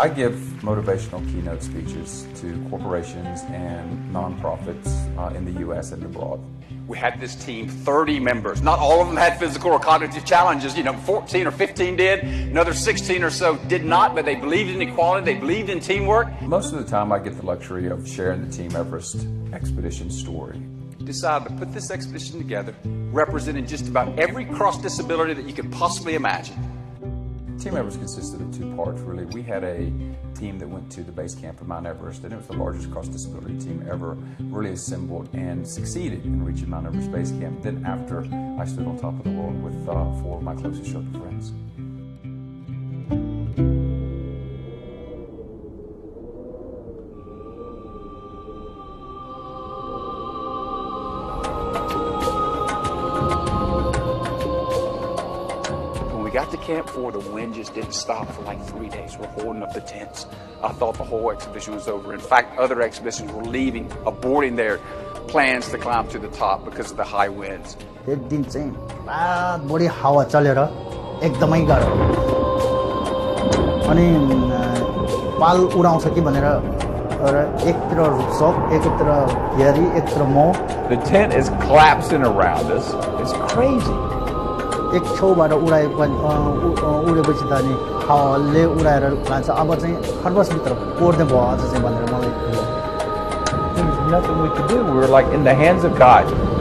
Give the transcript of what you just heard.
I give motivational keynote speeches to corporations and nonprofits uh, in the U.S. and abroad. We had this team, 30 members. Not all of them had physical or cognitive challenges. You know, 14 or 15 did. Another 16 or so did not, but they believed in equality. They believed in teamwork. Most of the time, I get the luxury of sharing the Team Everest expedition story. Decided to put this expedition together, representing just about every cross disability that you could possibly imagine. Team Everest consisted of two parts, really. We had a team that went to the base camp of Mount Everest, and it was the largest cross disability team ever really assembled and succeeded in reaching Mount Everest base camp. Then, after I stood on top of the world with uh, four of my closest Sherpa friends. got to Camp 4, the wind just didn't stop for like three days. We're holding up the tents. I thought the whole exhibition was over. In fact, other exhibitions were leaving, aborting their plans to climb to the top because of the high winds. एक दिन चाहिँ पुरा बढी हावा चलेर एकदमै गाह्रो अनि पाल उडाउँछ कि भनेर एकतिर रुखसक एकतिर हियरी एकतिर म The tent is collapsing around us. It's crazy. एक छेउबाट उडाए उडेपछि त अनि हावाले उडाएर लान्छ अब चाहिँ खरबसभित्र कोर्ने भयो अझ. We were like in the hands of God.